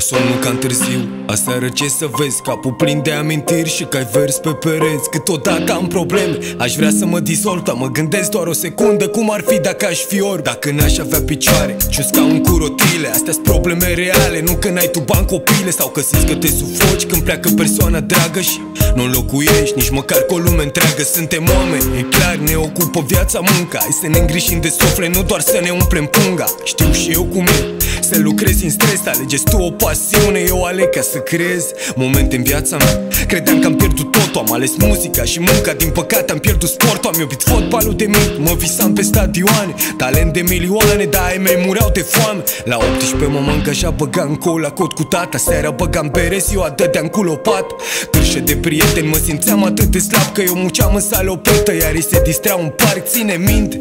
somnul ca târziu. Aseară ce să vezi Capul plin de amintiri și că ai vers pe pereți. Câteodată am probleme Aș vrea să mă dizolv Dar mă gândesc doar o secundă Cum ar fi dacă aș fi ori Dacă n-aș avea picioare Și un cu rotile. Astea sunt probleme reale Nu că n-ai tu bani copile. Sau că simți că te sufoci Când pleacă persoana dragă Și nu locuiești Nici măcar cu o lume întreagă. Suntem oameni E clar ne ocupă viața munca. Hai să ne îngrijim de suflet Nu doar să ne umplem punga. Știu și eu cum e Să lucrezi în stres Alegeți tu o pasiune Eu aleg ca să crezi Momente în viața mea. Credeam că am pierdut totul Am ales muzica și munca Din păcate am pierdut sportul Am iubit fotbalul de mic Mă visam pe stadioane Talent de milioane Dar ai mei mureau de foame. La 18 mă mă angaja Băgam col la cot cu tata Seara băgam bere Ziua dădeam cu lopat. Cârșe de prieteni Mă simțeam atât de slab Că eu munceam în sală oprită Iar ei se distreau în parc Ține minte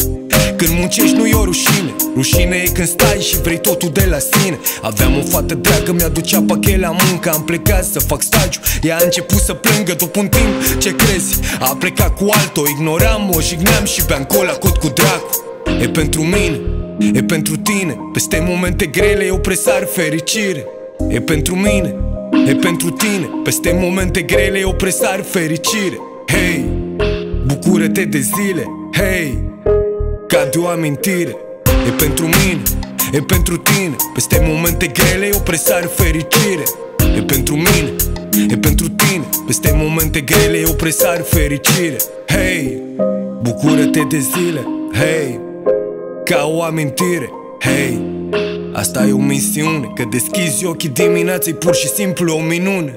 când muncești nu e o rușine. Rușine e când stai și vrei totul de la sine. Aveam o fată dragă, mi-aducea pachet la muncă. Am plecat să fac stagiu. Ea a început să plângă după un timp. Ce crezi? A plecat cu altul. Ignoram, o jigneam și beam cola cot cu dracu. E pentru mine, e pentru tine. Peste momente grele eu presar fericire. E pentru mine, e pentru tine. Peste momente grele eu presar fericire. Hei, bucură-te de zile. Hei, ca de o amintire. E pentru mine, e pentru tine. Peste momente grele eu presar fericire. E pentru mine, e pentru tine. Peste momente grele eu presar fericire. Hei, bucură-te de zile. Hei, ca o amintire. Hei, asta e o misiune. Că deschizi ochii dimineața pur și simplu o minune